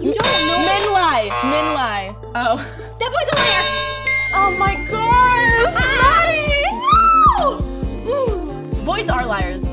You don't know. Men lie. Men lie. Oh. That boy's a liar. Oh my gosh! Ah! Maddie! Boys are liars.